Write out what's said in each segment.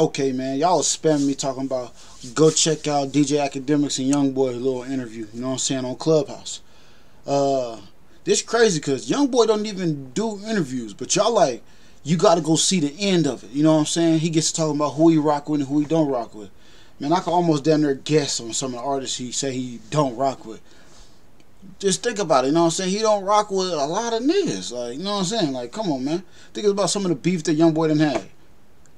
Okay, man, y'all was spamming me talking about go check out DJ Akademiks and YoungBoy little interview. You know what I'm saying on Clubhouse. Uh, this crazy because YoungBoy don't even do interviews, but y'all like you got to go see the end of it. You know what I'm saying? He gets talking about who he rock with and who he don't rock with. Man, I can almost damn near guess on some of the artists he say he don't rock with. Just think about it, you know what I'm saying? He don't rock with a lot of niggas. Like, you know what I'm saying? Like, come on, man. Think about some of the beef that YoungBoy done had.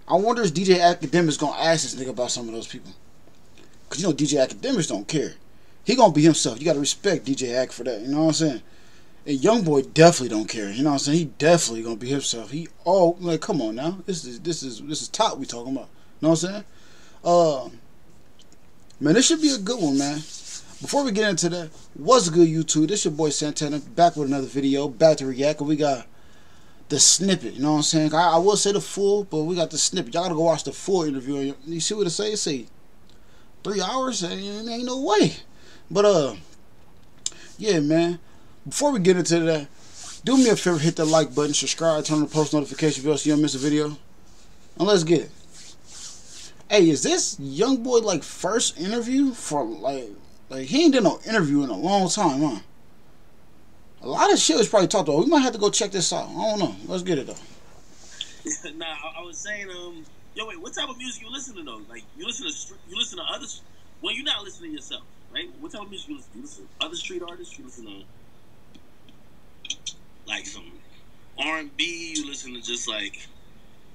I wonder if DJ Akademiks gonna ask this nigga about some of those people. Cause you know DJ Akademiks don't care. He gonna be himself. You gotta respect DJ Ak for that. You know what I'm saying? And young boy definitely don't care. You know what I'm saying? He definitely gonna be himself. He oh like come on now. This is this is this is top we talking about. You know what I'm saying? Uh man, this should be a good one, man. Before we get into that, what's good YouTube? This your boy Santana back with another video, back to react. and We got the snippet. You know what I'm saying? I, I will say the full, but we got the snippet. Y'all gotta go watch the full interview. You see what it say? It say three hours. Ain't, ain't no way. But uh, yeah, man. Before we get into that, do me a favor, hit the like button, subscribe, turn on the post notification bell so you don't miss a video. And let's get it. Hey, is this young boy like first interview for like like he ain't done no interview in a long time, huh? A lot of shit was probably talked about. We might have to go check this out. I don't know. Let's get it though. nah, I, I, was saying, um, yo, wait, what type of music you listen to though? Like, you listen to you listen to others. Well, you're not listening to yourself, right? What type of music you listen to? You listen to other street artists. You listen to like some R and B. You listen to just like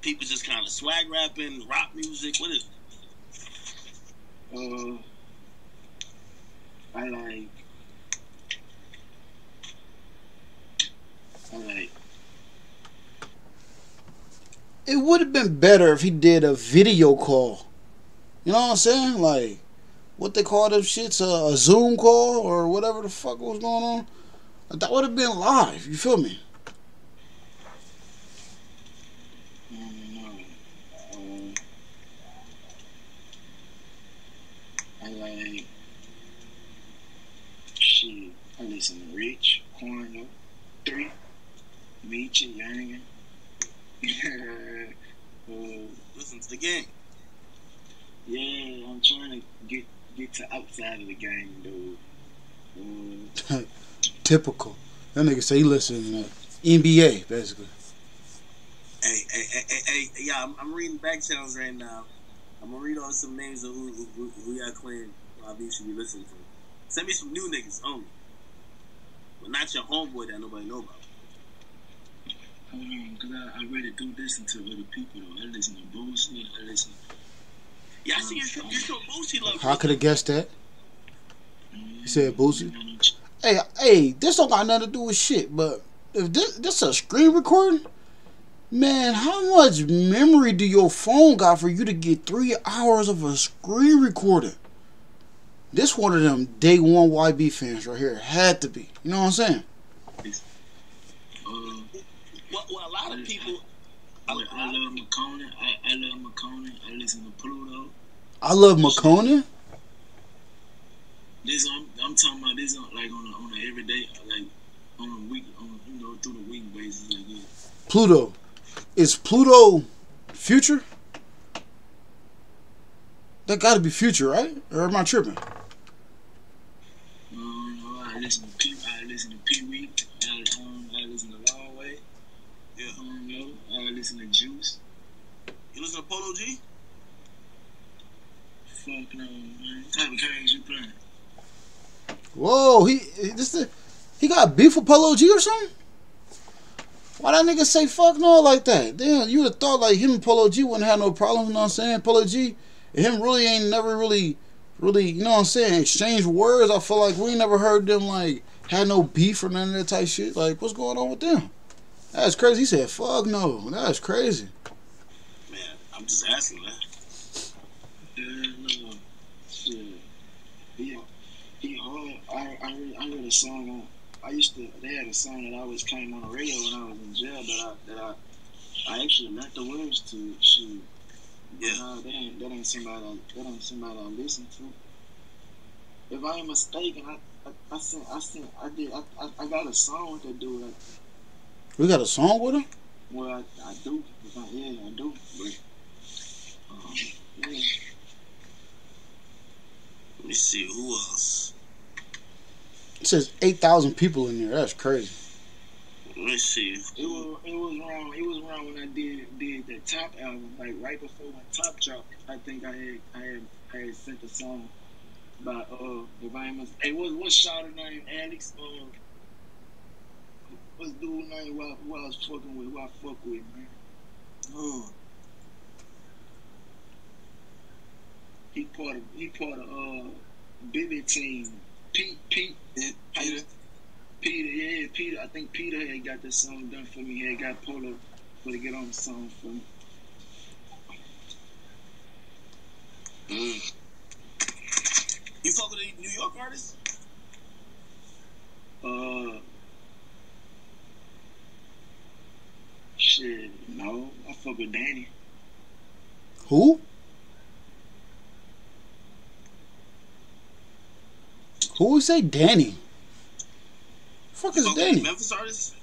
people just kind of swag rapping, rock music. What is? It? Uh, I like It would have been better if he did a video call. You know what I'm saying? Like, what they call them shits, uh, a Zoom call or whatever the fuck was going on. That would have been live. You feel me? I like shit. I listen to Rich, Corno, Three meet you, youngin. uh, Listen to the game. Yeah, I'm trying to get get to outside of the game, dude. Uh, Typical. That nigga say he listening to NBA, basically. Hey, hey, hey, hey, hey yeah, I'm, I'm, reading back channels right now. I'm gonna read off some names of who who, who y'all claim I should be listening to. Send me some new niggas only, but not your homeboy that nobody know about. Hold on, cause I, I really do listen to other people though. I listen to Boosie. I listen. Yeah, I see you show, you show Boosie love. How could have guessed that? Mm-hmm. He said Boosie. Hey, hey, this don't got nothing to do with shit. But if this this a screen recording, man, how much memory do your phone got for you to get three hours of a screen recording? This one of them day one YB fans right here had to be. You know what I'm saying? Well, well a lot of people. I, I love Makonnen. I, I love Makonnen. I listen to Pluto. I love Makonnen. This I'm, I'm talking about this on like on a, on a everyday like on a week on you know through the week basis like this. Pluto, is Pluto future? That got to be future, right? Or am I tripping? Um, I listen to P. I listen to Pee Wee. I, I listen to Longway. Yeah. Um, no, I listen to Juice. You listen to Polo G? Fuck no, man. What type of games you playing? Whoa, he this the, he got beef with Polo G or something? Why that nigga say fuck no like that? Damn, you would have thought like him and Polo G wouldn't have no problem, you know what I'm saying? Polo G him really ain't never really really, you know what I'm saying, exchange words. I feel like we never heard them like had no beef or none of that type shit. Like, what's going on with them? That's crazy. He said, "Fuck no." That's crazy. Man, I'm just asking, man. Yeah, no, shit. He, he hard. I, I, read, I read a song. On, I used to. They had a song that always came on the radio when I was in jail. That I, that I, I actually learned the words to. Shoot. Yeah. But, uh, that ain't that ain't somebody that ain't somebody I listen to. If I ain't mistaken, I I, I sent I sent I did I, I, I got a song with that dude. We got a song with him? Well, I, I do. I, yeah, I do. But, um, Yeah. Let me see who else. It says eight thousand people in there. That's crazy. Let me see. It was it was wrong. It was wrong when I did did the top album. Like right before when top dropped, I think I had I had I had sent a song by uh the famous. Hey, what what shouter name? Alex. Uh, what's dude name? Who I, who I was fucking with? Who I fuck with, man? Oh. He part of he part of uh Billy team. Pete Pete Peter. Peter, yeah, Peter. I think Peter had got this song done for me. He had got Polo for to get on the song for me. Mm. You fuck with a New York artist? Uh, shit, no, I fuck with Danny. Who? Who we say Danny? Fuck is with Danny? Memphis artist?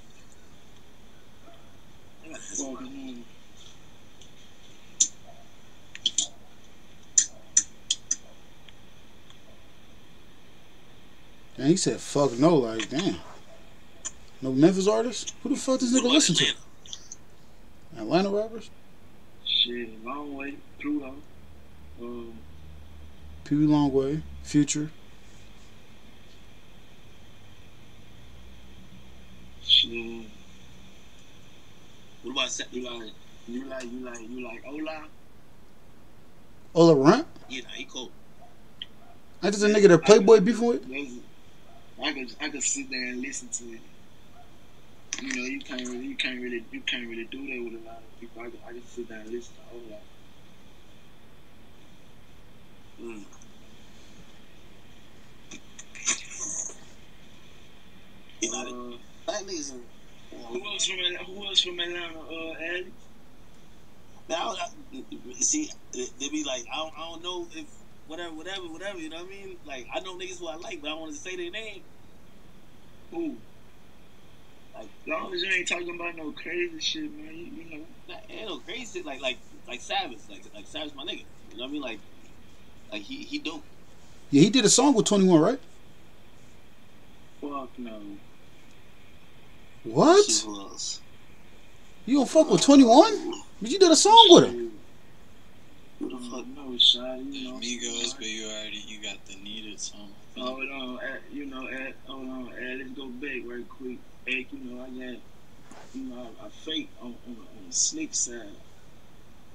I gotta ask Fuck him. him. And he said, "Fuck no." Like, damn. No Memphis artist? Who the fuck does nigga listen to? Atlanta? Rappers? Shit, Longway, Pluto. Um, Pee Wee Longway, Future. shit. What about You like, you like, you like, you like Ola? Ola Runt? Yeah, nah, he cold. Ain't this a nigga that Playboy beefing with? I could, I could sit there and listen to it. You know, you can't really, you can't really, you can't really do that with a lot of people. I I could sit there and listen to Ola. Mm. You know, Uh, that niggas in. who else from Atlanta? Who else from Atlanta? Uh, Alex? Now, I, see, they be like, I don't, I don't know if whatever, whatever, whatever. You know what I mean? Like, I know niggas who I like, but I want to say their name. Who? Like, As long as you ain't talking about no crazy shit, man. You, you know. Nah, ain't no crazy shit like like like Savage, like like Savage, my nigga. You know what I mean? Like like he he dope. Yeah, he did a song with 21, right? Fuck no. What? Shit, Who else? You don't fuck with 21? But you did a song with him. Who the fuck? No shot. You know. Amigos, but you already you got the needed song. Hold on, at, you know, at, hold on, at, let's go big right quick. Hey, you know, I got, you know, I, I fake on, on, on the slick side.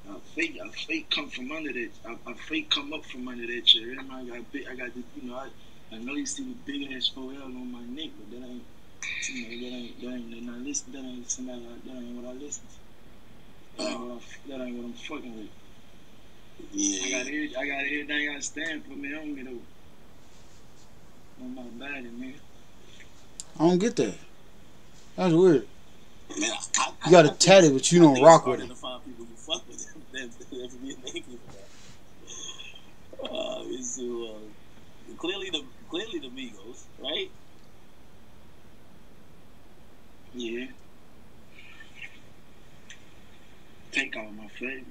I fake, I fake come from under that. I, I fake come up from under that chair. And I got big, I got the, you know, I, I know you see the big ass 4L on my neck, but that ain't, you know, that ain't, that ain't, that ain't, listen, that ain't somebody, like- that ain't what I listen to. That ain't what, I, that ain't what I'm fucking with. Yeah. I got every, I got everything I stand for me on me though. On my body, man. I don't get that. That's weird. man. I, I, You got it tatted, but you don't rock with him. To find people who fuck with than to be a nigga. Uh, it's, uh, clearly the clearly the Migos, right? Yeah. Takeoff my favorite.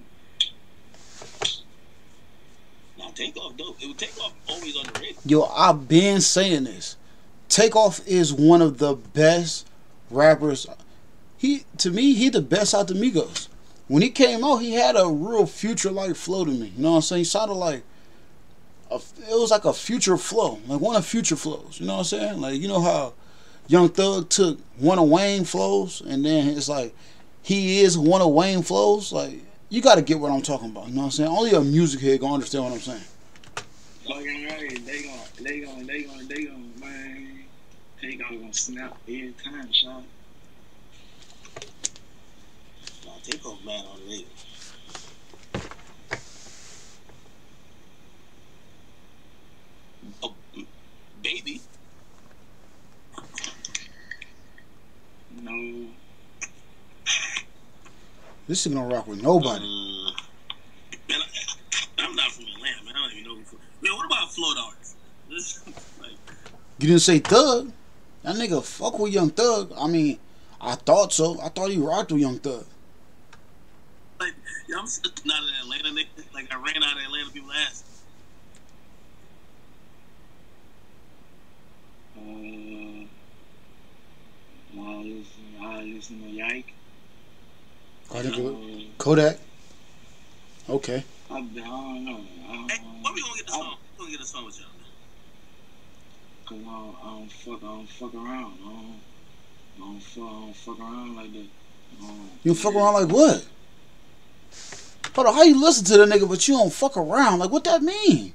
Now Takeoff dope. It would take off always on the radio. Yo, I've been saying this. Takeoff is one of the best rappers. He to me, he the best out the Migos. When he came out, he had a real future like flow to me. You know what I'm saying? He sounded like a, it was like a future flow, like one of future flows. You know what I'm saying? Like you know how Young Thug took one of Wayne flows, and then it's like he is one of Wayne flows. Like you got to get what I'm talking about. You know what I'm saying? Only a music head gonna understand what I'm saying. Fucking right. They gon' they gon' they gon' they gon' man. Takeoff gonna snap every time, shot. Now Takeoff man on the radio. Oh, baby. No. This is gonna rock with nobody. Mm. Man, I, I'm not from Atlanta, man. I don't even know. Who man, what about Florida artists? Like, You didn't say Thug. That nigga fuck with Young Thug. I mean, I thought so. I thought he rocked with Young Thug. like, y'all I'm still not in Atlanta, nigga. Like I ran out of Atlanta. People ask. Uh, I listen, I listen to Yike. I think it- Uh, Kodak. Okay. I, I don't know. I don't, Hey, when we gonna get the song? We gonna get the song with y'all. Cause I don't, I don't fuck, I don't fuck around. I don't, I don't fuck, I don't fuck around like that. You fuck around like what? Hold on, how you listen to the nigga but you don't fuck around? Like what that mean?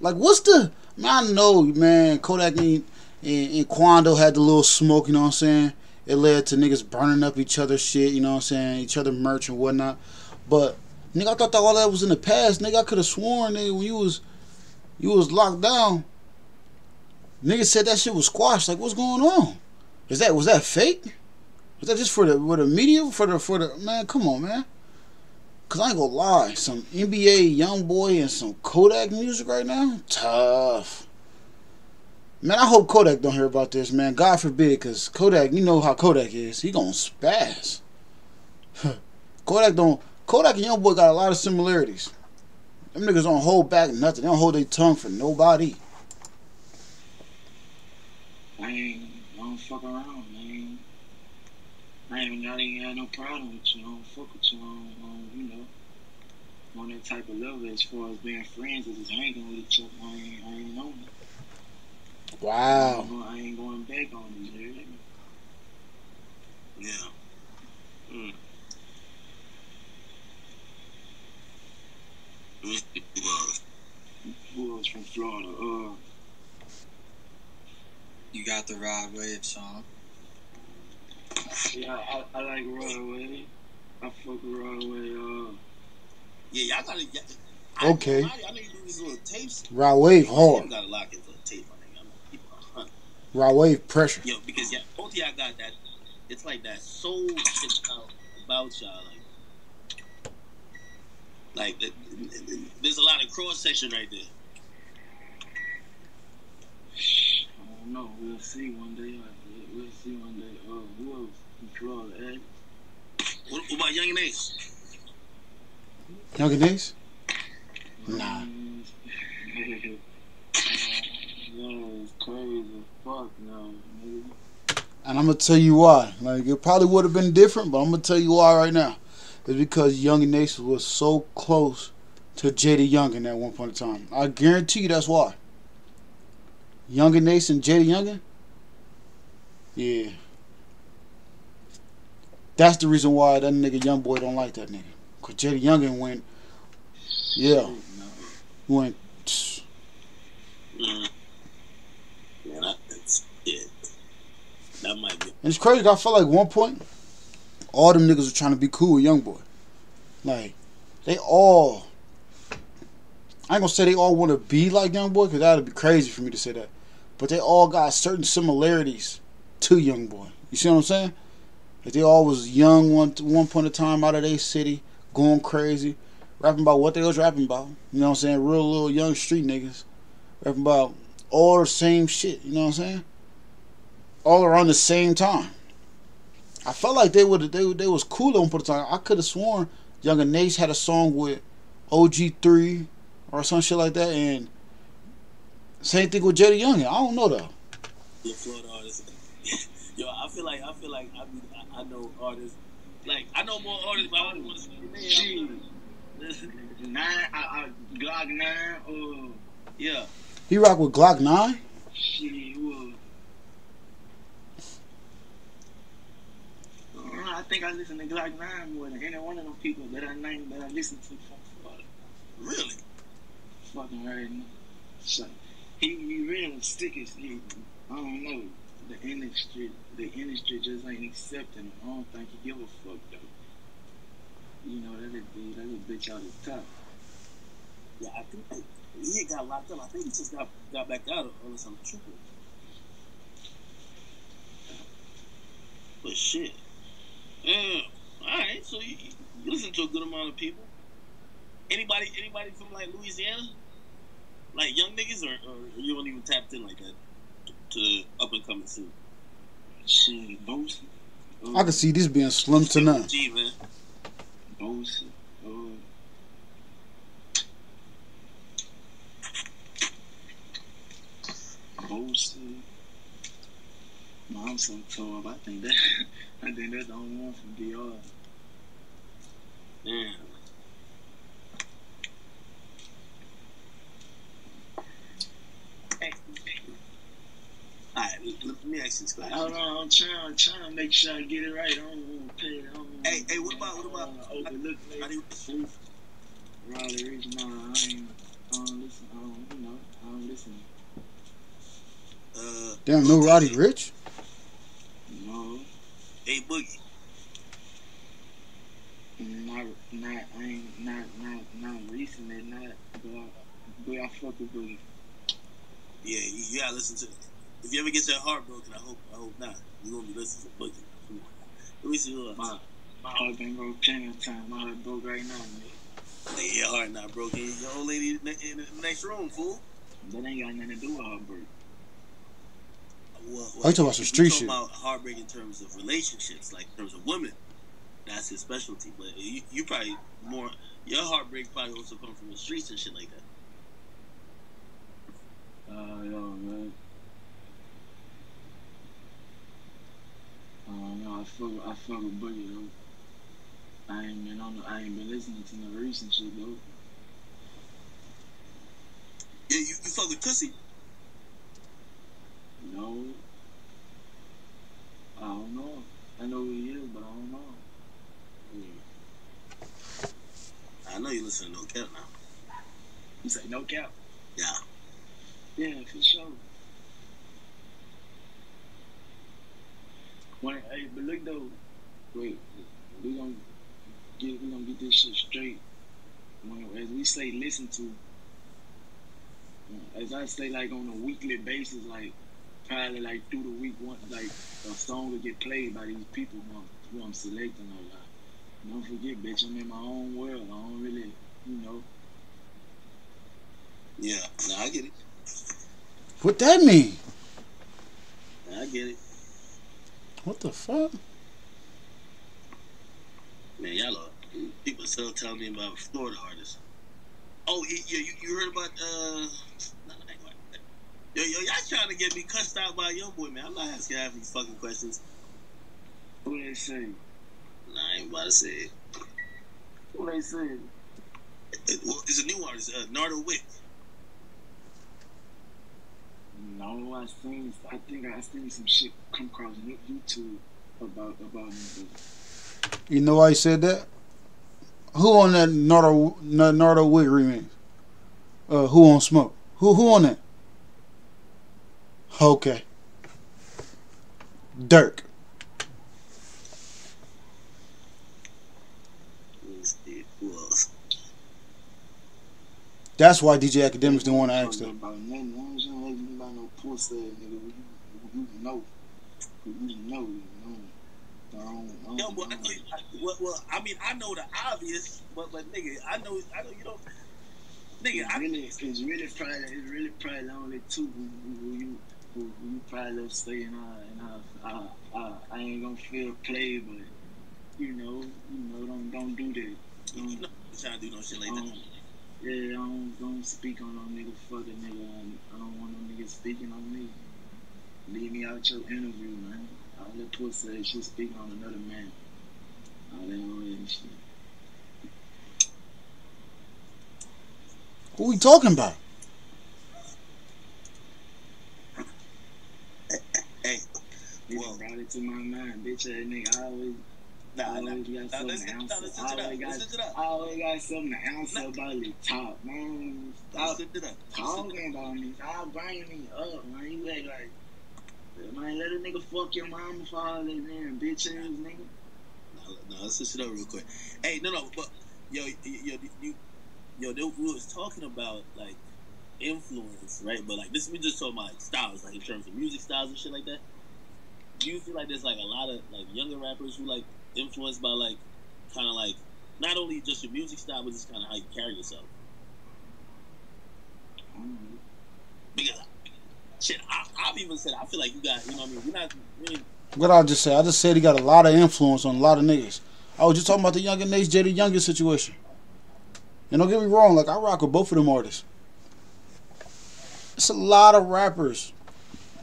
Like what's the? I know, man. Kodak and, and, and Quando had the little smoke. You know what I'm saying? It led to niggas burning up each other's shit. You know what I'm saying? Each other merch and whatnot. But nigga, I thought that all that was in the past. Nigga, I could have sworn, nigga, when you was you was locked down. Nigga said that shit was squashed. Like what's going on? Is that was that fake? Was that just for the for the media? For the for the man? Come on, man. Cause I ain't gonna lie, some NBA young boy and some Kodak music right now, tough. Man, I hope Kodak don't hear about this, man. God forbid, cause Kodak, you know how Kodak is. He gonna spaz. Kodak don't. Kodak and young boy got a lot of similarities. Them niggas don't hold back nothing. They don't hold their tongue for nobody. I ain't, I don't fuck around. I ain't, I ain't, I ain't had no problem with you. I don't fuck with you on, on, you know, on that type of level as far as being friends or just hanging with each other. I ain't, I ain't on it. Wow. I ain't going back on it. You hear? Yeah. Mm. Who's the was? Who else from Florida? Uh, You got the Rod Wave song. yeah, I, I like wave. I fuck with Rod Wave. Uh, Yeah, y'all gotta. Y'all, I, Okay. I, I know you do these little tapes. Rod Wave You hard. gotta lock into a tape. I think I'm gonna keep it a. Rod Wave pressure. Yo, because yeah, both of y'all got that. It's like that soul shit about, about y'all. Like, like there's a lot of cross section right there. I don't know. We'll see one day. We'll see one day. Uh, who else from Florida? Ed? What, what about Yungeen Ace? Young days? Nah. no, it's crazy. Fuck no, nigga. And I'm gonna tell you why. Like it probably would have been different, but I'm gonna tell you why right now. It's because Yungeen Ace was so close to JayDaYoungan at one point in time. I guarantee you that's why. Yungeen Ace and JayDaYoungan? Yeah. That's the reason why that nigga young boy don't like that nigga. Cause JayDaYoungan went Yeah. No. went Mm. Yeah, that, that's it. That might be. And it's crazy. I felt like one point, all them niggas were trying to be cool with Young Boy. Like, they all. I ain't gonna say they all want to be like Young Boy because that'd be crazy for me to say that. But they all got certain similarities to Young Boy. You see what I'm saying? Like they all was young one one point of time out of their city, going crazy, rapping about what they was rapping about. You know what I'm saying? Real little young street niggas, rapping about all the same shit. You know what I'm saying? all around the same time. I felt like they would they they was cool on one point in time. I could have sworn Yungeen Ace had a song with OG3 or some shit like that, and same thing with JayDaYoungan. I don't know though. The Florida artist. Yo, I feel like I feel like I be, I, I know artists. Like I know more artists, but I don't want to say Shit. their name. Nine, I, I, Glock 9, uh, yeah. He rock with Glock Nine. shit, I think I listen to Glock 9 more than any one of them people that I named that I listen to from Florida. Really? Fucking right now. So, he, he really stick his, he, I don't know, the industry, the industry just ain't accepting him. I don't think he give a fuck though. You know, that little, that little bitch out the top. Yeah, I think he got locked up. I think he just got got back out on some triple. But shit. Yeah. All right. So you, you listen to a good amount of people. Anybody? Anybody from like Louisiana? Like young niggas, or, or you don't even tapped in like that to the up and coming scene. Shit, Boosie. Uh, I can see this being slim to none. G man. Bosa. Uh, Bosa. No, so tall. I think that I think that's the only one from DR. Damn. Hey. Alright, let me ask this I question. don't know. I'm trying, I'm trying to make sure I get it right. I don't want to pay. I don't Hey, hey, what about- what about- overlook How do me? Roddy Ricch, nah, I ain't. I don't listen. I don't, you know, I don't listen. uh, Damn, no Roddy Ricch. No, A Boogie. Not, not, I ain't, not, not, not recently, not, but, I- but I fuck with Boogie. Yeah, you, you gotta listen to. If you ever get your heart broken, I hope, I hope not. You are gonna be listening to Boogie. Come on. Let me see who else. My, my heart been broke plenty of time. My heart broke right now, man. Nigga, your heart not broken. Your old lady in the, in the next room, fool. That ain't got nothing to do with heartbreak. Well, well, oh, you talking about some street you shit. about heartbreak in terms of relationships, like in terms of women. That's his specialty. But you, you probably more your heartbreak probably also come from the streets and shit like that. Uh, yo, man. Uh, no, I fuck, I fuck with Boogie though. I ain't been on, the, I ain't been listening to no recent shit though. Yeah, you, you fuck with Toosii. No. I don't know. I know who he is, but I don't know. I know you listen to No Cap now. You say no cap? Yeah. Yeah, for sure. When, hey, but look though, wait, we gonna get we gonna get this shit straight. When as we say listen to, as I say like on a weekly basis, like probably like through the week, one like a song will get played by these people who I'm, who I'm selecting. Like, don't forget, bitch, I'm in my own world. I don't really, you know. Yeah. No, I get it. What that mean? I get it. What the fuck? Man, y'all are, people still telling me about Florida artists. Oh, yeah, yeah you, you heard about, uh, nah, yo, yo, y'all trying to get me cussed out by your boy, man. I'm not asking half these fucking questions. What they say? Nah, I ain't about to say it. What they say? It- well, It's a new artist, uh, Nardo Wick. No, I seen. I think I seen some shit come across Yo- YouTube about about him. You know why he said that? Who on that Nardo Nardo Wick remix? Uh, who on Smoke? Who who on that? Okay. Durk. Let me see, who else? That's why DJ Akademiks didn't want to ask Talking them. about nothing. I ain't trying to ask you about no don't, don't, well, I well, well, I mean, I know the obvious, but, but nigga, I know, I know you don't, nigga, It's I, really, it's really probably, it's really probably only two who, who, who you, who, who you probably say and I, and I, I, I, I ain't gonna feel play, but you know, you know, don't, don't do that. Don't, you know, you trying to do no shit like that. Yeah, I don't, don't speak on no nigga. Fuck a nigga. I don't want no nigga speaking on me. Leave me out your interview, man. All that pussy, she speaking on another man. All that that shit. Who we talking about? Hey, You Well- brought it to my mind, bitch ass nigga. I always, nah, nah, nah, listen, nah, listen I to that, always got, listen to that. I always got something to answer about the top, man. Stop listen to that. Talking about me. Stop bringing me up, man. You act like, man, let a nigga fuck your mama for all that damn bitch ass nigga. No, no, let's just sit up real quick. Hey, no, no, but yo, yo, yo, you, yo, they, we was talking about like influence, right? But like this, we just talking about like styles, like in terms of music styles and shit like that. Do you feel like there's like a lot of like younger rappers who like influenced by like kind of like not only just your music style, but just kind of how you carry yourself? Don't. Because shit, I, I've even said I feel like you got, you know, what I mean, we're not, What I just say? I just said he got a lot of influence on a lot of niggas. I was just talking about the Yungeen Ace's Jada Younger situation. And don't get me wrong, like I rock with both of them artists. It's a lot of rappers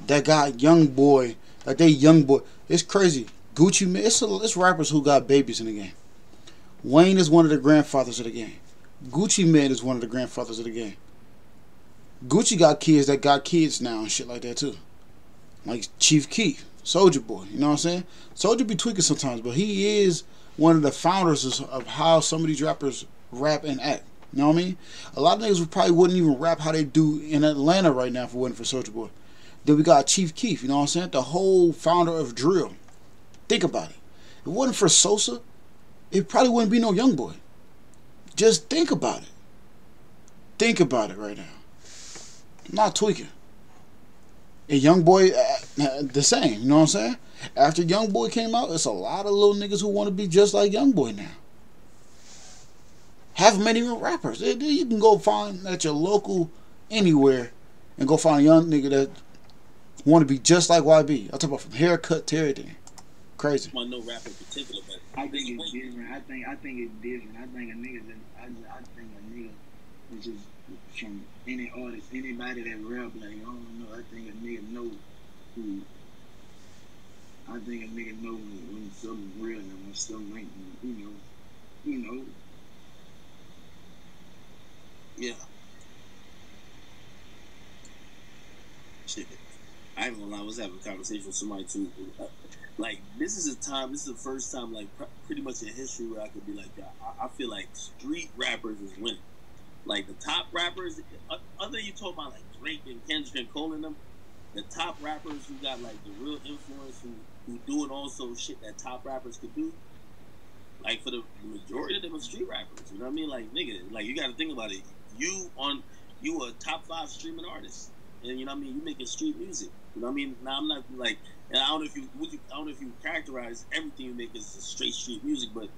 that got young boy, like they young boy. It's crazy. Gucci Mane, it's, it's rappers who got babies in the game. Wayne is one of the grandfathers of the game. Gucci Mane is one of the grandfathers of the game. Gucci got kids that got kids now and shit like that too. Like Chief Keef, Soulja Boy. You know what I'm saying? Soulja be tweaking sometimes, but he is one of the founders of, how some of these rappers rap and act. You know what I mean? A lot of niggas probably wouldn't even rap how they do in Atlanta right now if it wasn't for Soulja Boy. Then we got Chief Keef, you know what I'm saying? The whole founder of drill. Think about it. If it wasn't for Sosa, it probably wouldn't be no young boy. Just think about it. Think about it right now. I'm not tweaking. A young boy, uh, uh, the same. You know what I'm saying? After Young Boy came out, it's a lot of little niggas who want to be just like Young Boy now. Half many even rappers. You can go find at your local anywhere and go find a young nigga that want to be just like YB. I'm talking about from haircut to everything. Crazy. I no rap in particular, but I think it's different. I think I think it's different. I think a nigga that I, I think a nigga is just from any artist, anybody that rap like I don't know. I think a nigga know who. I think a nigga know when, when something real and when something ain't. You know, you know. yeah. Shit. I ain't gonna lie, I was having a conversation with somebody too. Like, this is a time, this is the first time, like, pr- pretty much in history where I could be like, uh, I, I feel like street rappers is winning. Like, the top rappers, other than you talk about, like, Drake and Kendrick and Cole and them, the top rappers who got, like, the real influence, who, who doing also shit that top rappers could do, like, for the majority of them are street rappers. You know what I mean? Like, nigga, like, you gotta think about it. You on, you a top five streaming artist. And you know what I mean? You making street music. You know what I mean? Now I'm not like, and I don't know if you, would you I don't know if you characterize everything you make as straight street music, but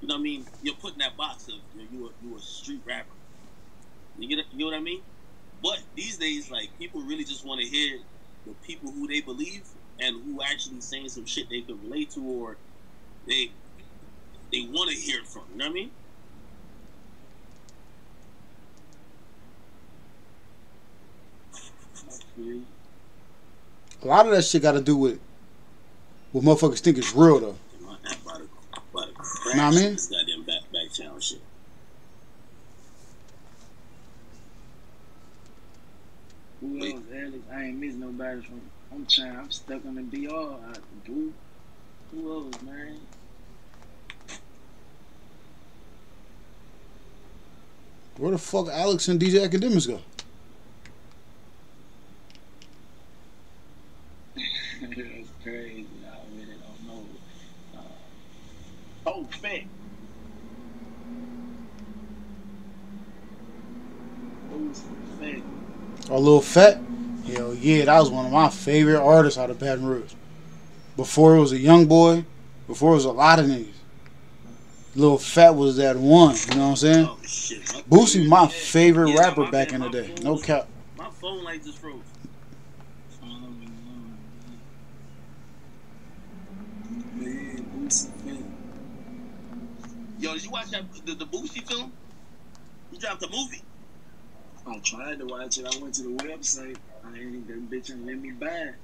you know what I mean? You're putting that box of you know, you a you a street rapper. You get? You know what I mean? But these days, like people really just want to hear the people who they believe and who actually saying some shit they can relate to or they they want to hear from. You know what I mean? A lot of that shit got to do with what motherfuckers think is real though. My app about to, about to crash Know what I mean? This goddamn back, back channel shit. Who else, Alex? I ain't missing nobody from. I'm trying. I'm stuck on the BR. I, boo. Who else, man? Where the fuck Alex and DJ Akademiks go? That's crazy. I really don't know. Uh, oh, fat. Who's fat? Or Lil Fat? Hell yeah, that was one of my favorite artists out of Baton Rouge. Before it was a young boy, before it was a lot of niggas. Lil Fat was that one, you know what I'm saying? Oh Boosie, my favorite Yeah, rapper my back in the day. phone No cap. My phone light just froze. Man, Boosie fat. Yo, did you watch that the, the Boosie film? He dropped a movie. I tried to watch it. I went to the website. I ain't that bitch and let me buy it.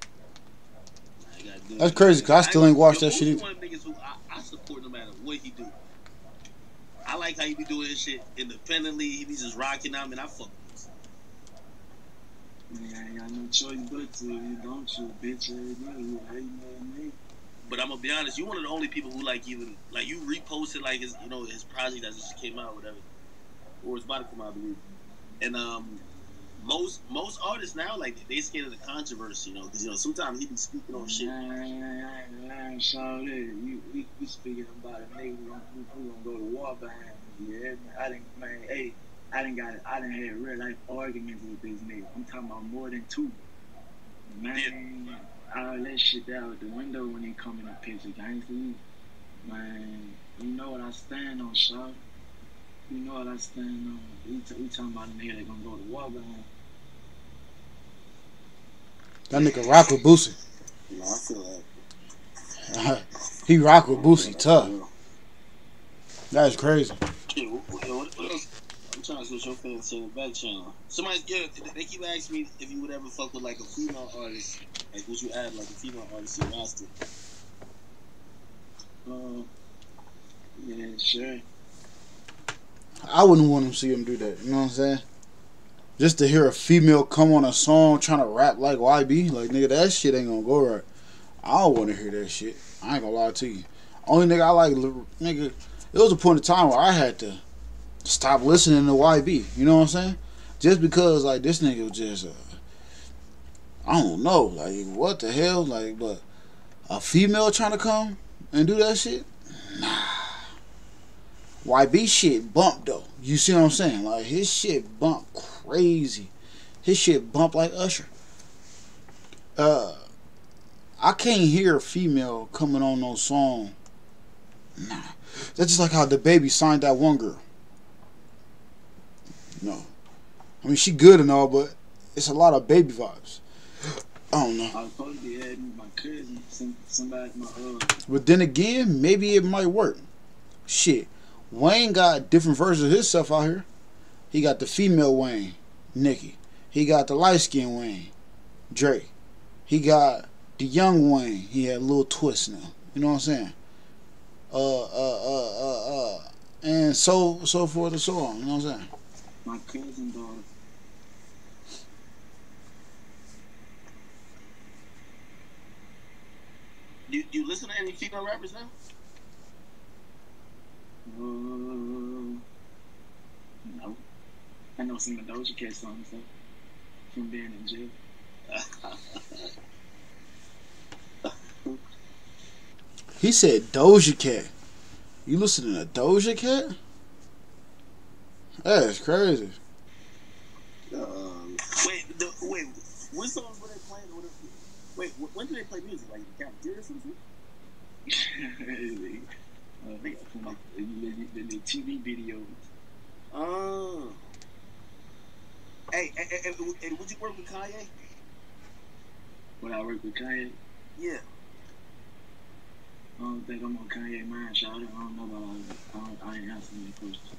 I gotta do That's crazy. Cause I still ain't watched that shit either. one niggas who I, I support no matter what he do. I like how he be doing his shit independently. He be just rocking out, man. I fuck with. Man, I ain't got no choice but to. You don't you, bitch. You hating me. But I'm gonna be honest, you one of the only people who like even like you reposted like his you know his project that just came out, or whatever, or it's about to come out, I believe. And um, most most artists now like they scared of the controversy, you know, because you know sometimes he be speaking on shit. I ain't saw that. You, we, we speaking about a nigga who, who, gonna go to war behind me. Yeah, man. I didn't, man. Hey, I didn't got, I didn't have real life arguments with this nigga. I'm talking about more than two. Man, all that shit out the window when he come in the picture, gangster. Man, you know what I stand on, Shaw. You know what I stand on. We, t- we talking about a nigga that gonna go to war behind. That nigga rock with Boosie. You know, I feel like he rock with Boosie tough. That is crazy. Yeah, what, what, what? I'm trying to switch your fans to the back channel. Somebody, yeah, they keep asking me if you would ever fuck with like a female artist. Like, would you add like a female artist to your roster? Uh, yeah, sure. I wouldn't want to see him do that. You know what I'm saying? Just to hear a female come on a song trying to rap like YB, like nigga, that shit ain't gonna go right. I don't want to hear that shit. I ain't gonna lie to you. Only nigga I like, nigga, it was a point in time where I had to stop listening to YB. You know what I'm saying? Just because like this nigga was just, uh, I don't know, like what the hell, like, but a female trying to come and do that shit, nah. YB shit bump though. You see what I'm saying? Like his shit bump crazy. His shit bump like Usher. Uh, I can't hear a female coming on no song. Nah, that's just like how the baby signed that one girl. No, I mean she good and all, but it's a lot of baby vibes. I don't know. I was supposed to be adding my cousin, somebody, my uh. But then again, maybe it might work. Shit. Wayne got different versions of himself out here. He got the female Wayne, Nicki. He got the light skinned Wayne, Drake. He got the young Wayne. He had a little twist now. You know what I'm saying? Uh, uh, uh, uh, uh, and so so forth and so on. You know what I'm saying? My cousin daughter. You you listen to any female rappers now? Uh, no. I know some of Doja Cat songs though. From being in jail. He said Doja Cat. You listening to Doja Cat? That's crazy. Um, wait, the, wait, what songs were they playing? What, wait, when do they play music? Like the cafeteria or something? uh, they got from like the, the, the TV videos. Oh. Hey, hey, hey, hey, hey, would you work with Kanye? When I work with Kanye, Yeah. I don't think I'm on Kanye mind, shout. I don't know about all that. I, don't, I ain't answering that question.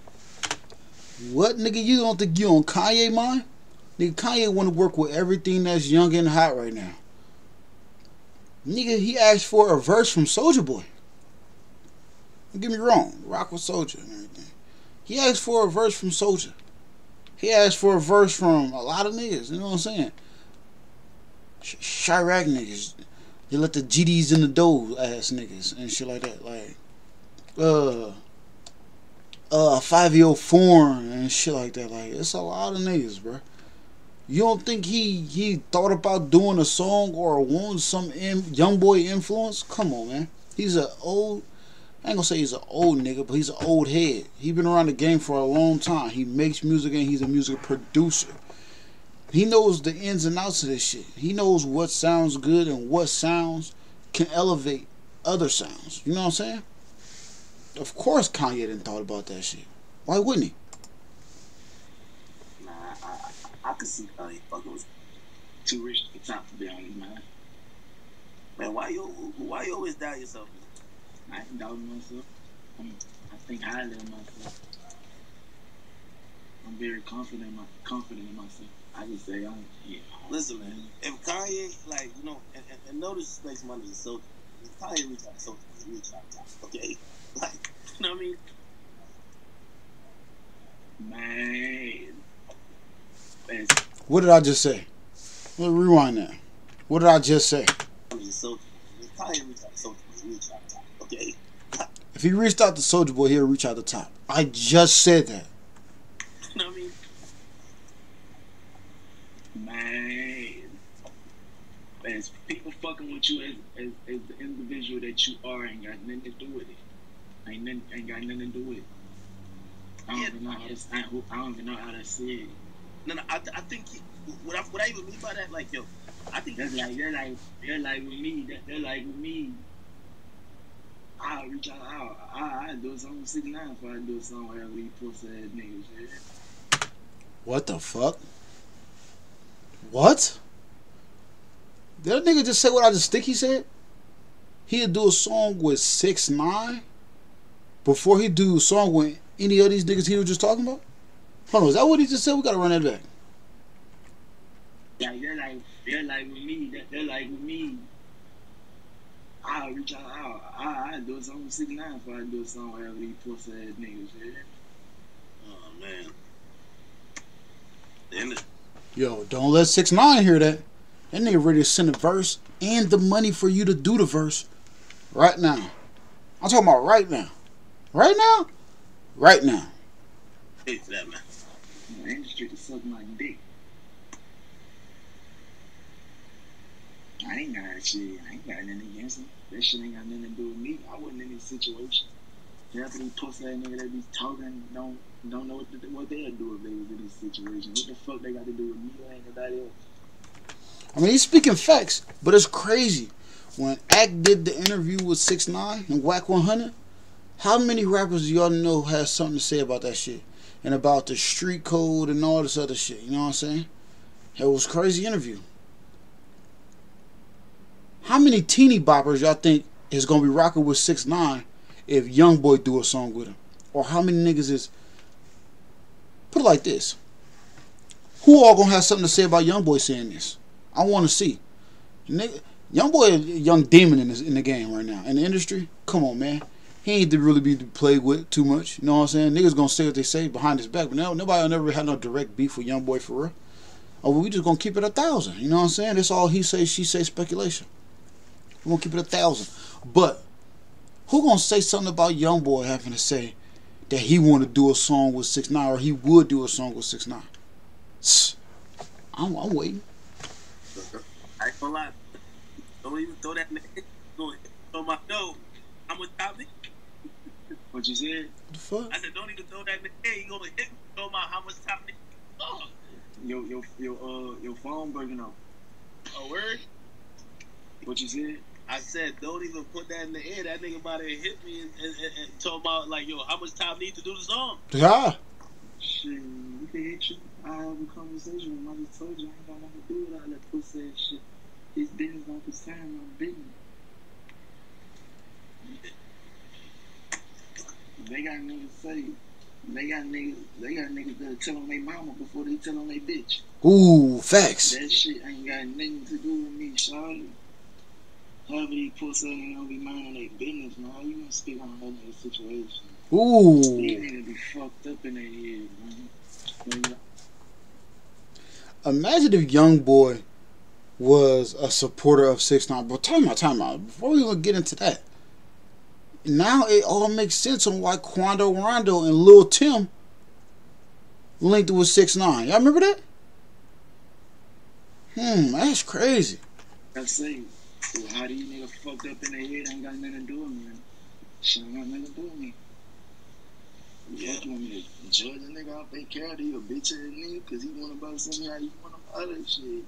What nigga? You don't think you on Kanye mind? Nigga, Kanye want to work with everything that's young and hot right now. Nigga, he asked for a verse from Soulja Boy. Don't get me wrong, rock with Soulja and everything. He asked for a verse from Soulja. He asked for a verse from a lot of niggas. You know what I'm saying? Ch- Chiraq niggas. They let the GDs in the dough ass niggas and shit like that. Like, uh, uh, five year old foreign and shit like that. Like, it's a lot of niggas, bro. You don't think he he thought about doing a song or wanting some young boy influence? Come on, man. He's an old. I ain't gonna say he's an old nigga, but he's an old head. He been around the game for a long time. He makes music and he's a music producer. He knows the ins and outs of this shit. He knows what sounds good and what sounds can elevate other sounds. You know what I'm saying? Of course Kanye didn't thought about that shit. Why wouldn't he? Nah, I, I, I could see Kanye fucking with. Too rich to the top, to be honest, man. Man, why you why you always doubt yourself? I ain't doubting myself. I'm, I think highly of myself. I'm very confident in my confident in myself. I just say I'm yeah. Listen, man. If Kanye, like you know, and, and, and no disrespect to my nigga Soulja, if Kanye reach out to Soulja, reach out to okay? Like, you know what I mean? Man. Man, What did I just say? Let me rewind that. What did I just say? I mean, Soulja. If Kanye reach out to Soulja, he reach out to him, okay? If he reached out to Soulja Boy, he'll reach out the top. I just said that. You know what I mean? man. As people fucking with you as, as, as the individual that you are ain't got nothing to do with it. Ain't nothing, ain't got nothing to do with it. I don't Yeah. even know how to I, I don't even know how to say it. No, no. I, I think what I what I even mean by that, like, yo, I think That's like they're like they're like with me. They're like with me. I'll reach out. I'll, I'll, I'll do something six nine before I do something where we pussy ass niggas. Yeah. What the fuck? What? Did that nigga just say what I just think he said? he'd do a song with six nine before he do a song with any of these niggas he was just talking about? Hold on, is that what he just said? We gotta run that back. Yeah, they're like they're like with me. They're like with me. I'll reach out. I'll, I'll, I'll do a song with six nine before I do a song with these pussy ass niggas. Yeah. Oh man. The end of- Yo, don't let six nine hear that. That nigga ready to send a verse and the money for you to do the verse right now. I'm talking about right now. Right now? Right now. Hey, that man. The industry to suck my dick. I ain't got shit. I ain't got nothing against him. That shit ain't got nothing to do with me. I wasn't in this situation. Half of these pussy ass niggas that be talking don't don't know what, to, what they'll do if they was in this situation. What the fuck they got to do with me or anybody else? I mean, he's speaking facts, but it's crazy. When Ak did the interview with Six Nine and Wack 100, how many rappers do y'all know has something to say about that shit and about the street code and all this other shit? You know what I'm saying? It was crazy interview. How many teeny boppers y'all think is gonna be rocking with Six Nine if Young Boy do a song with him? Or how many niggas is? Put it like this: Who all gonna have something to say about Young Boy saying this? I want to see. Nigga, young boy, a young demon in this, in the game right now in the industry. Come on, man. He ain't to really be played with too much. You know what I'm saying? Niggas gonna say what they say behind his back, but now nobody never had no direct beef with young boy for real. Oh, we just gonna keep it a thousand. You know what I'm saying? That's all he say, she say speculation. We gonna keep it a thousand. But who gonna say something about young boy having to say that he want to do a song with six nine or he would do a song with six nine? I'm, I'm waiting. I ain't gonna lie. Don't even throw that in the. Go ahead. Throw my dough. I'm with top nigga. What you said? What the fuck? I said, don't even throw that in the head. You gonna hit me. Throw my how much top nigga. Oh, Your your your uh your phone breaking up. a word. What you said? I said, don't even put that in the air. That nigga about to hit me and, and, and, and talk about like, yo, how much time need to do the song? Yeah. Shit, we can hit you. I have a conversation with him. I just told you I ain't got nothing to do with all that pussy ass shit. His business his time, my business. They got niggas say, they got niggas, they got niggas that tell on their mama before they tell on their bitch. Ooh, facts. That shit ain't got nothing to do with me, Charlie. However these pussy ain't gonna be minding their business, man. You gonna speak on another nigga's situation. These Ooh. niggas be fucked up in their head, man. Imagine if Young Boy was a supporter of Six Nine. But time out, time out. Before we even get into that, now it all makes sense on why Quando Rondo and Lil Tim linked with Six Nine. Y'all remember that? Hmm, that's crazy. Say, well, how these niggas fucked up in their head ain't got nothing to do with me. Shit ain't got nothing to do with me. Yeah. Fuck you want me to judge a nigga off their character, you a bitch ass nigga, cause he want about something how you want about other shit.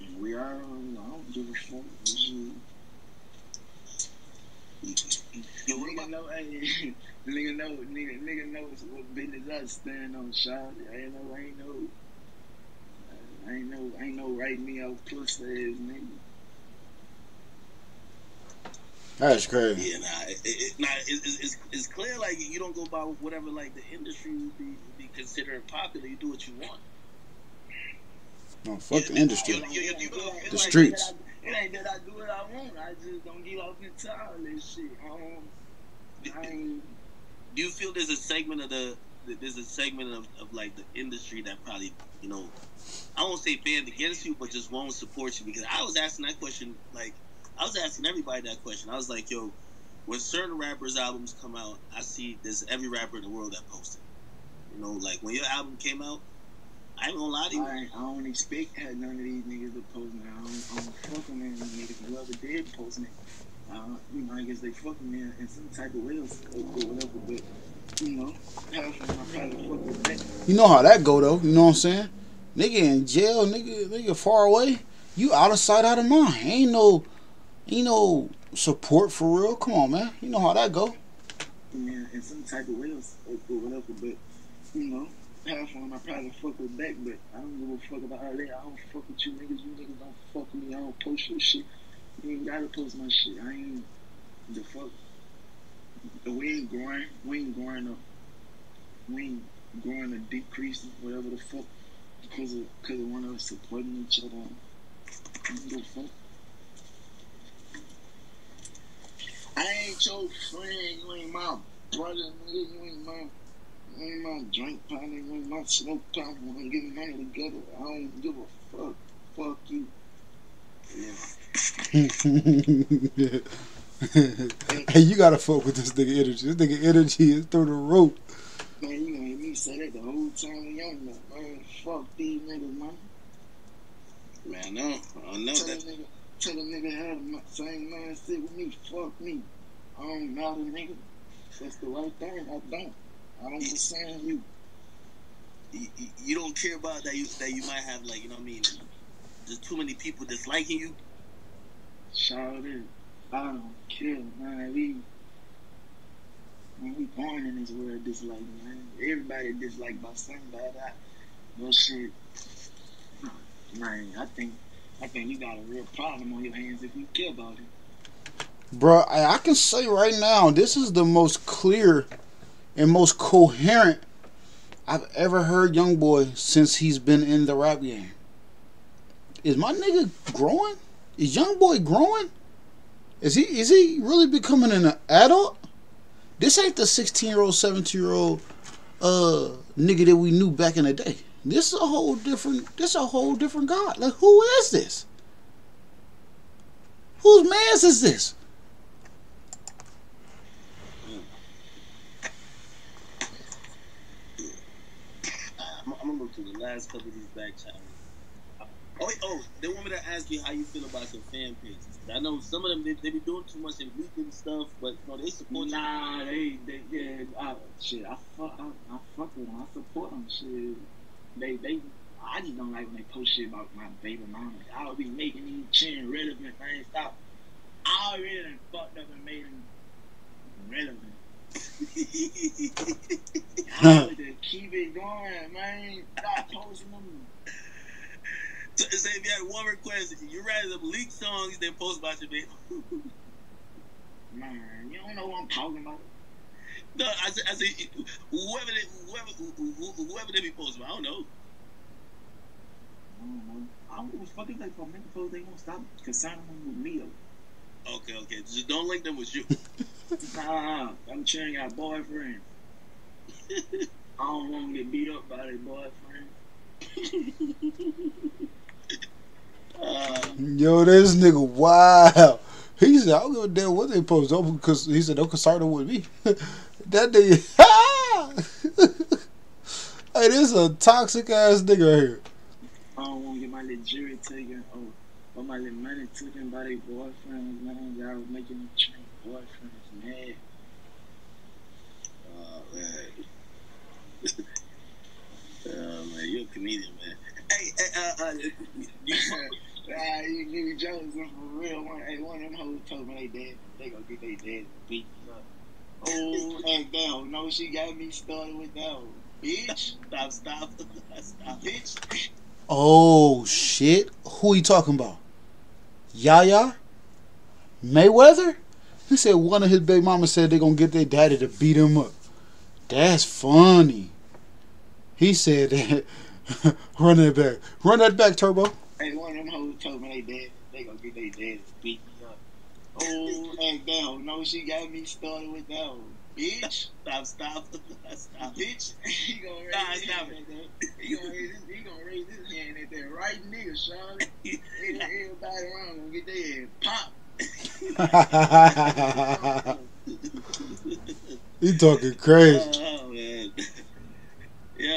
And we are, you know, I don't give a fuck. Shit. Yo, what Nigga know, hey, nigga know, nigga, nigga knows what business I stand on, child. I ain't know, I ain't know, ain't no, ain't know right me out pussy ass nigga. That's crazy. yeah, nah, it, it, nah, it, it's, it's, it's clear like you don't go by whatever like the industry would be, would be considering popular. You do what you want. No, fuck the industry. You, you, you, you, It The that streets. I- It ain't that I do what I want. I just don't get off into all this shit. I don't. I ain't. do you feel there's a segment of the there's a segment of, of like the industry that probably you know I won't say banned against you, but just won't support you because I was asking that question like I was asking everybody that question. I was like, yo, when certain rappers' albums come out, I see there's every rapper in the world that posted. You know, like when your album came out, I ain't gonna lie to you. I, I don't expect none of these niggas to post me. I don't, I don't fuck them niggas. Whoever did post me, uh, you know, I guess they fuck with me in, in some type of way or, or whatever. But you know. You know how that go though. You know what I'm saying? Nigga in jail, nigga, nigga far away. You out of sight, out of mind. Ain't no, ain't no support for real. Come on, man. You know how that go. Yeah, in some type of way or, whatever. But you know, half of them I probably fuck with back. But I don't give a fuck about all that. I don't fuck with you niggas. You niggas don't fuck with me. I don't post your shit. You ain't gotta post my shit. I ain't the fuck. We ain't growing. We ain't growing up. We ain't growing or decreasing, whatever the fuck, because of because of one of us supporting each other. Give a fuck. I ain't your friend. You ain't my brother, nigga. You ain't my. You ain't my drink partner. You ain't my smoke partner. We don't get money together. I don't give a fuck. Fuck you. Yeah. hey, you gotta fuck with this nigga energy. This nigga energy is through the roof. Man, you gonna hear me say that the whole time we young man. Man, fuck these niggas, man. Man, no, I don't know Tell a that. nigga, tell a nigga have the same mindset with me. Fuck me. I don't matter, nigga. That's the right thing. I don't. I don't understand you. You, you- you don't care about that. You that you might have like you know what I mean. There's too many people disliking you. Shout it. I don't man. We, man, we born in this world dislike, man. Everybody disliked by somebody. I, no shit. Man, I think, I think you got a real problem on your hands if you care about it. Bro, I, I can say right now, this is the most clear and most coherent I've ever heard Young Boy since he's been in the rap game. Is my nigga growing? Is Young Boy growing? Is he is he really becoming an adult? This ain't the sixteen year old, seventeen year old uh nigga that we knew back in the day. This is a whole different this is a whole different God. Like who is this? Whose man's is this? I'm, gonna go through the last couple of these back channels. Oh, oh, they want me to ask you how you feel about your fan pages. I know some of them they, they be doing too much and leaking stuff, but no, they support you. Nah, they, they, yeah, I, shit, I fuck, I, I fuck with them. I support them. Shit, they, they, I just don't like when they post shit about my baby mama. I'll be making these chin relevant things. Stop. I already done fucked up and made them relevant. I would just keep it going, man. Stop posting them. So, say if you had one request, you rather them leak songs than post about your baby. Man, you don't know what I'm talking about. no, I said, I said whoever they, whoever who- who- whoever they be posting, about, I don't know. I don't know. I don't give a fuck if they for mental. They gonna stop concerning them with me. Okay, okay, just don't link them with you. Nah, I'm cheering got boyfriend. I don't want to get beat up by their boyfriend. Yo, this nigga, wow. He said, I don't give a damn what they post. Don't, because he said, don't concern them with me. that nigga, hey, this is a toxic ass nigga here. I don't want to get my little jewelry taken or, or my little money taken by their boyfriends, man. Y'all making me treat boyfriends mad. oh man. oh man, you're a comedian, man. Hey, hey uh, uh, you fuck with- Ah, you give me jokes and for real. One, hey, one of them hoes told me they dead. They gonna get their dad beat up. Oh, that that hoe. No, she got me started with that hoe. Bitch. stop, stop, stop. Bitch. Oh, shit. Who he talking about? Yaya? Mayweather? He said one of his baby mama said they gonna get their daddy to beat him up. That's funny. He said that. Run that back. Run that back, Turbo. Hey, one of them hoes told me they dead. They gonna get their dad to beat me up. Oh, that that hoe. No, she got me started with that hoe. Bitch. Stop, stop, stop. Bitch. he gonna raise Nah, his stop hand at that. He gonna raise his, he gonna raise his hand at that right nigga, Sean. Everybody around gonna get their head pop. he talking crazy. Oh man. Yo,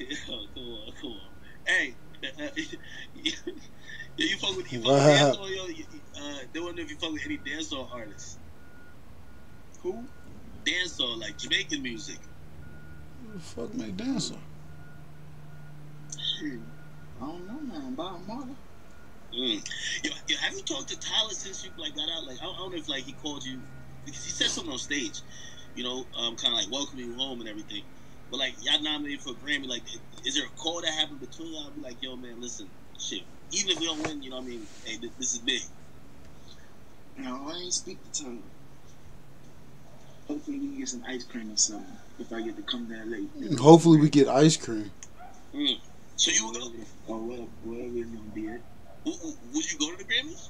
yo, come on, come on. Hey, uh, you, you fuck with you Wow. dancehall, yo. you- Uh, they wonder if you fuck with any dancehall artists. Who? Dancehall, like Jamaican music. Fuck make dancer. Shit. I don't know nothing about mother. Mm. Yo, yo, have you talked to Tyler since you like got out? Like, I, I don't know if like he called you because he said something on stage. You know, um, kind of like welcoming you home and everything. But like, y'all nominated for a Grammy. Like, is there a call that happened between y'all? Be like, yo, man, listen, shit. Even if we don't win, you know, what I mean, hey, th- this is big. No, I ain't speak to Tyler. Hopefully we can get some ice cream or something if I get to come down late. Hopefully we get ice cream. Mm. So you would go? Or whatever, whatever it's gonna be. At. w- w- Would you go to the Grammys?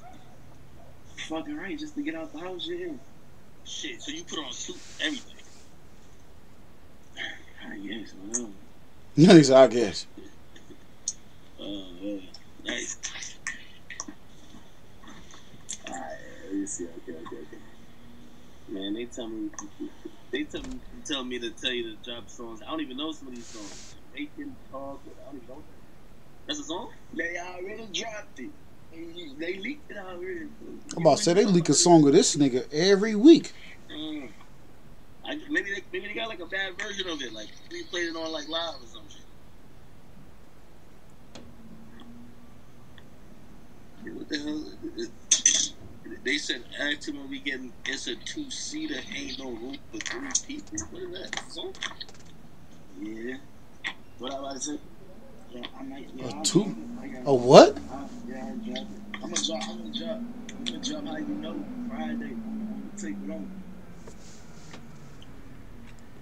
Fucking right, just to get out the house, yeah. Shit. So you put on a suit, everything. I guess, whatever. Nice, I guess. Oh, uh, nice. Alright, let me see. Okay, okay, okay. Man, they tell me, they tell me, tell me to tell you to drop songs. I don't even know some of these songs. Making talk, I don't even know. That's a song? They already dropped it. They, they leaked it already. I'm about to say they leak a song of this nigga every week. Mm. I, maybe they, maybe they got like a bad version of it. Like we played it on like live or some shit. Yeah, What the hell? They said him when we getting it's a two seater, ain't no room for three people. What is that? Song? Yeah. What I about to say? Yeah, I might. Yeah, A two- it. I A what? I, yeah, it. I'm gonna drop. I'm gonna drop. I'm gonna drop. How you know Friday? I'm gonna take it on.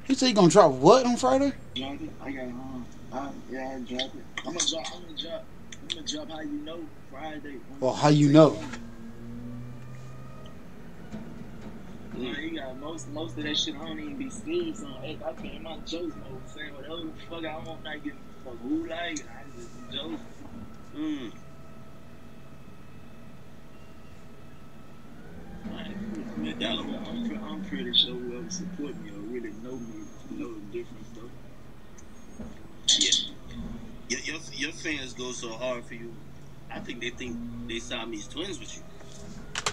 He said he gonna drop what on Friday? Drop it. I got. Um, I, yeah, I'll drop it. I'm gonna drop. I'm gonna drop. I'm gonna drop. How you know Friday? Well, how you know? You got most most of that shit. I don't even be serious on. Hey, I can't my jokes mode saying whatever the fuck I want. Not getting fuck who like. I just joke. Mm. Man, I'm, I'm pretty sure whoever support me or really know me know the difference though. Yeah. Your, your, your fans go so hard for you. I think they think they Siamese twins with you.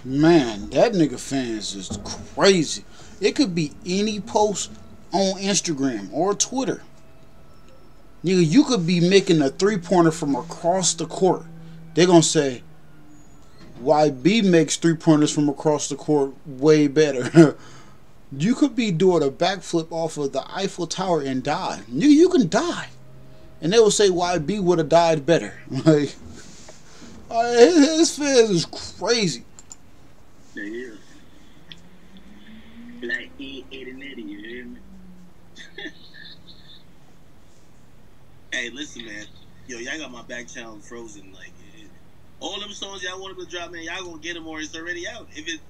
Man, that nigga fans is crazy. It could be any post on Instagram or Twitter. Nigga, you could be making a three pointer from across the court. They're gonna say, YB makes three pointers from across the court way better. you could be doing a backflip off of the Eiffel Tower and die. Nigga, you can die. And they will say YB would have died better. Like, uh, his his is crazy. Like Ed and Eddie, you hear me? Hey, listen, man. Yo, y'all got my back channel frozen. Like, all them songs y'all want to drop, man, y'all gonna get them or it's already out. If it,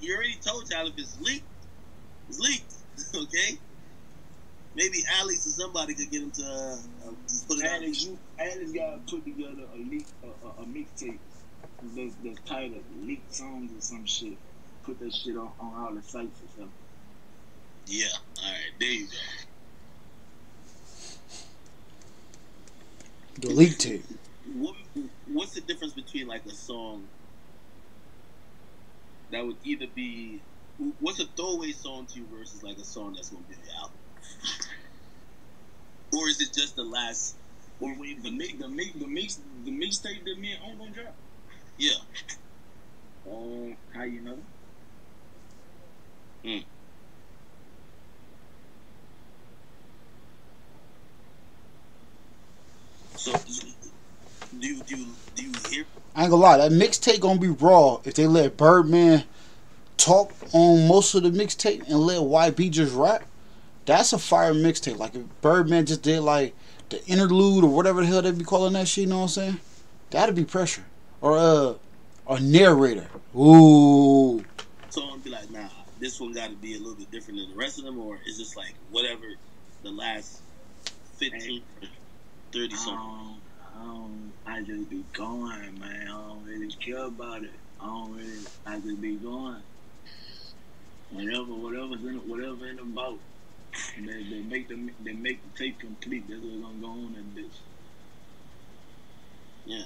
you already told y'all if it's leaked, it's leaked. okay? Maybe Alex or somebody could get him to uh, uh, just put it out. Alex, you, Alex got to put together a leak, a, a, a mixtape that's, that's titled "Leak Songs" or some shit. Put that shit on, on all the sites or something. Yeah. All right. There you go. The leak tape. What, what's the difference between like a song that would either be what's a throwaway song to you versus like a song that's gonna be on the album, or is it just the last? Or when the mix, the mix, the mix, the mixtape that me and On gonna drop. Yeah. Um, how you know? So do you do you, do you hear? I ain't gonna lie, that mixtape gonna be raw if they let Birdman talk on most of the mixtape and let YB just rap. That's a fire mixtape. Like if Birdman just did like the interlude or whatever the hell they be calling that shit, you know what I'm saying? That'd be pressure. Or uh a narrator. Ooh. song and be like, nah, this one got to be a little bit different than the rest of them, or is this like whatever the last 15 or 30 songs? Um, um, I just be going, man. I don't really care about it. I don't really. I just be going. Whatever, whatever's in whatever in the boat. They, they make the they make the tape complete. That's what's gonna go on that bitch. Yeah.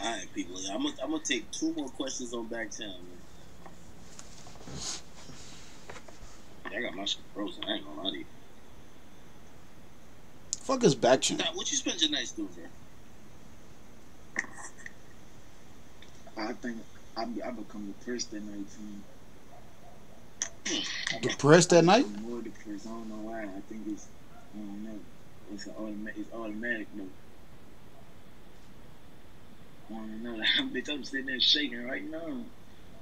All right, people. I'm gonna I'm gonna take two more questions on back channel. Man. I got my shit frozen. I ain't gonna lie to you. Fuck his back channel. Nah, what you spend your nights doing, bro? I think I I become depressed that night. Too. Depressed that night? I'm more depressed. I don't know why. I think it's I don't know. It's automatic. It's automatic though. on another. Bitch, I'm sitting there shaking right now.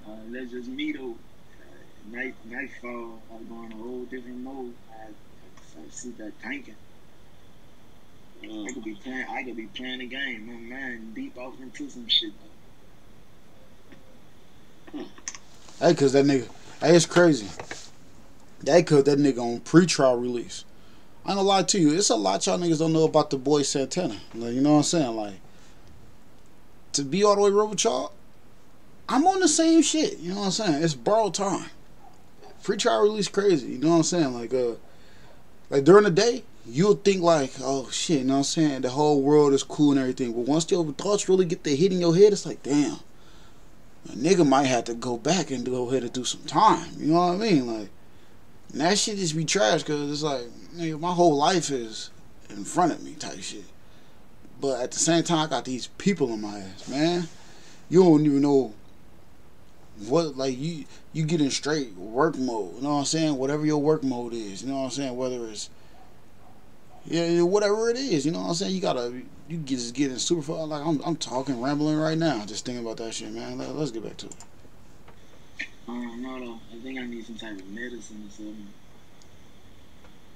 Uh, let's just meet over. Uh, night nightfall, I'm going a whole different mode. I, I, I sit there thinking. I Mm. could be playing. I could be playing the game. My mind deep off into some shit. Hey, cause that nigga, hey, it's crazy. They cause that nigga on pre-trial release. I ain't gonna lie to you, it's a lot y'all niggas don't know about the boy Santana. Like, you know what I'm saying? Like, to be all the way real with y'all, I'm on the same shit. You know what I'm saying? It's borrowed time. Pre-trial release crazy. You know what I'm saying? Like, uh, like during the day, you'll think like, oh shit, you know what I'm saying? The whole world is cool and everything. But once your thoughts really get the hit in your head, it's like, damn a nigga might have to go back and go ahead and do some time. You know what I mean? Like, that shit just be trash because it's like, nigga, my whole life is in front of me type shit. But at the same time, I got these people on my ass, man. You don't even know what, like, you you get in straight work mode. You know what I'm saying? Whatever your work mode is. You know what I'm saying? Whether it's, yeah, whatever it is. You know what I'm saying? You gotta, you get, just get in super fun. Like, I'm, I'm talking, rambling right now, just thinking about that shit, man. Let, let's get back to it. Um, no, no. I think I need some type of medicine or something.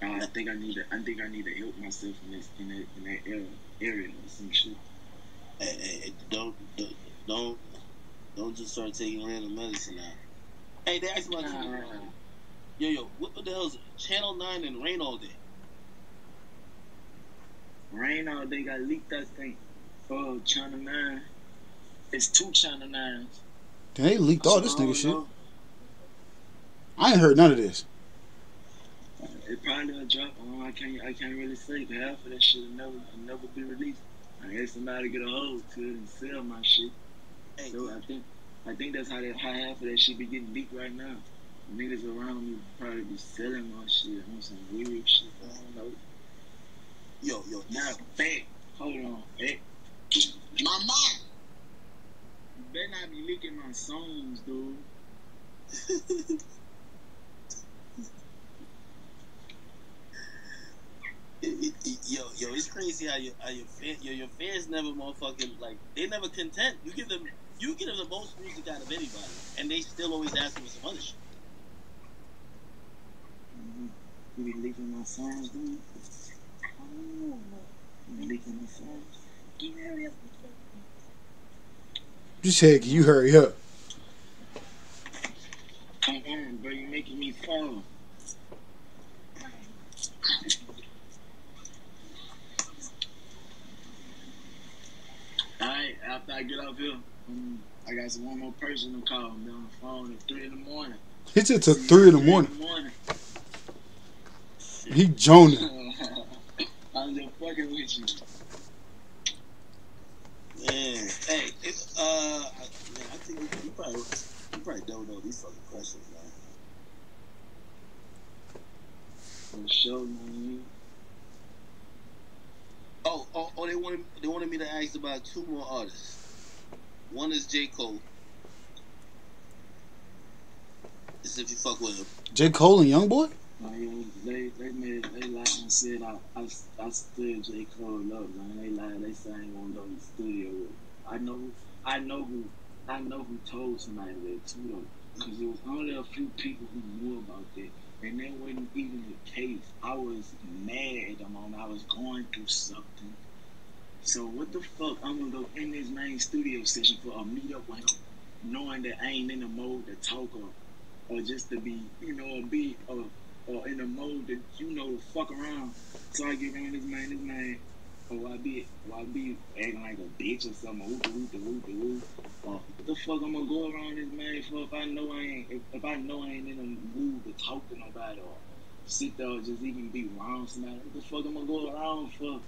Uh, I think I need to. I think I need to help myself in this in that in that area, area or some shit. Hey, hey, hey, don't, don't, don't, don't just start taking random medicine now. Hey, they asked about Nah, you. nah, nah. Yo, yo, what the hell is it? Channel 9 and Rain All Day? Rain all day got leaked. I think. Oh, China Nine. It's two China Nines. They leaked all this nigga don't shit. I ain't heard none of this. It probably will drop. I can't. I can't really say. 'cause half of that shit will never, will never be released. I guess somebody get a hold to it and sell my shit. Hey, So I think, I think that's how that how half of that shit be getting leaked right now. Niggas around me probably be selling my shit on some weird shit. I don't know. Yo, yo, Now, back. Hold on. Hey, my mom. you better not be leaking my songs, dude. yo, yo, it's crazy how your how your fan, yo, your fans never motherfucking like they never content. You give them you give them the most music out of anybody, and they still always asking for some other shit. Mhm. You be leaking my songs, dude. You leaking my songs. Just said, you hurry up. Come on, bro. You're making me fall. Alright, after I get off here, um, I got some one more person to call me on the phone at three in the morning. It's just at three in the morning. morning. He joning. I'm just fucking with you. Man, hey, it, uh, man, I think you, you probably you probably don't know these fucking questions, man. For sure, man. Oh, oh, oh, they wanted they wanted me to ask about two more artists. One is J Cole. This if you fuck with him. J. Cole and Youngboy? Like, they they made they lied and said I I, I stood J Cole up, man. They lied. They said I ain't gonna go to the studio. I know I know who I know who told somebody that too though, because there was only a few people who knew about that, and that wasn't even the case. I was mad at the moment. I was going through something. So what the fuck? I'm gonna go in this main studio session for a meetup with him, knowing that I ain't in the mode to talk or, or just to be, you know, be or uh, or in the mode that you know to fuck around. So I get around this man, this man, or oh, I be, or I be acting like a bitch or something, whoop whoop whoop whoop. Or uh, what the fuck I'm gonna go around this man for if I know I ain't, if, if I know I ain't in the mood to talk to nobody or sit there or just even be around somebody. What the fuck I'm gonna go around for?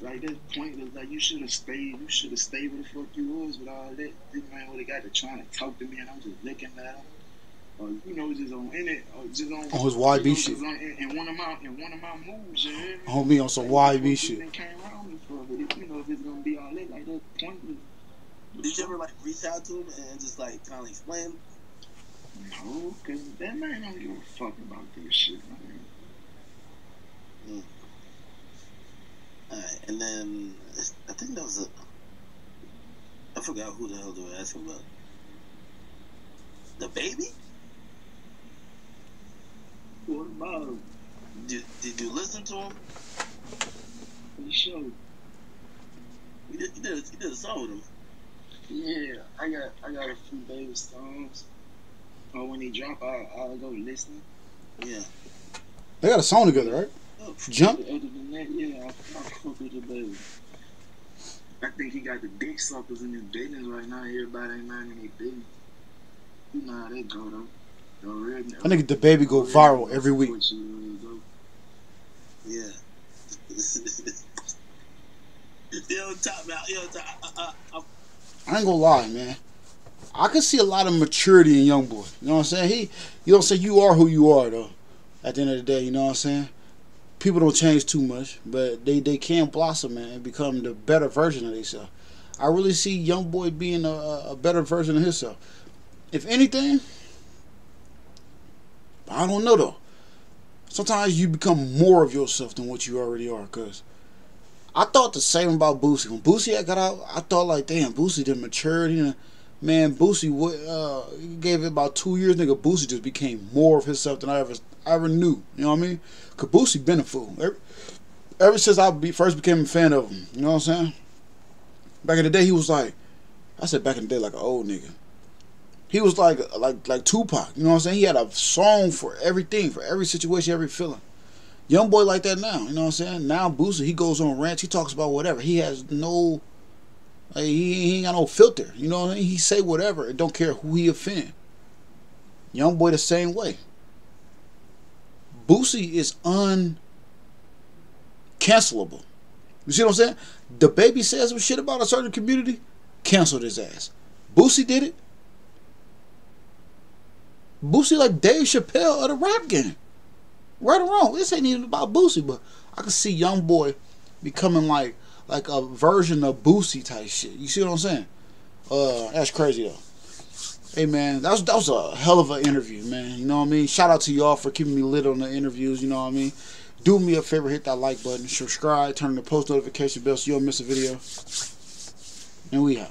Like that's pointless. Like you should have stayed. You should have stayed where the fuck you was with all that. This man would have got to trying to talk to me, and I'm just looking at him or you know, just on in it, or just on, On his you YB know, shit. just on- in, in one of my in one of my moves, you hear me? Homie on some Like, YB shit. Came around me for, but if, you know, if it's gonna be all that, like that's pointless. Did you ever like reach out to him and just like kind of explain? No, cause that man don't give a fuck about this shit, man. Hmm. Alright, and then I think that was a forgot who the hell they were asking about. DaBaby? What about him? Did, did you listen to him? He showed. He did, you did, you did a song with him. Yeah, I got I got a few baby songs. But when he drop, I I'll go listen. Yeah. They got a song together, right? Oh, Jump. Other than that, yeah, I, I fuck with DaBaby. I think he got the dick suckers in his business right now. Everybody ain't minding their business. You know how they go though. I think DaBaby go viral every week. yeah. yo, top. Yo, top. I, ain't gonna lie, man. I can see a lot of maturity in young boy. You know what I'm saying? He, you don't say you are who you are though. At the end of the day, you know what I'm saying? People don't change too much, but they they can blossom man, and become the better version of themselves. I really see young boy being a, a better version of himself. If anything, I don't know though. Sometimes you become more of yourself than what you already are. Cause I thought the same about Boosie. When Boosie had got out, I thought like, damn, Boosie did matured. You know, man, Boosie what uh, gave it about two years. Nigga, Boosie just became more of himself than I ever I ever knew. You know what I mean? Cause Boosie been a fool. Ever, ever since I be, first became a fan of him. You know what I'm saying? Back in the day, he was like, I said back in the day, like an old nigga. He was like like like Tupac. You know what I'm saying? He had a song for everything, for every situation, every feeling. Young boy like that now. You know what I'm saying? Now Boosie, he goes on rants. He talks about whatever. He has no, like, he, he ain't got no filter. You know what I mean? He say whatever. It don't care who he offend. Young boy the same way. Boosie is uncancelable. You see what I'm saying? DaBaby says some shit about a certain community, canceled his ass. Boosie did it. Boosie like Dave Chappelle of the rap game. Right or wrong, this ain't even about Boosie, but I can see Young Boy becoming like like a version of Boosie type shit. You see what I'm saying? Uh, that's crazy though. Hey man, that was that was a hell of an interview, man. You know what I mean? Shout out to y'all for keeping me lit on the interviews. You know what I mean? Do me a favor, hit that like button, subscribe, turn the post notification bell so you don't miss a video. And we out.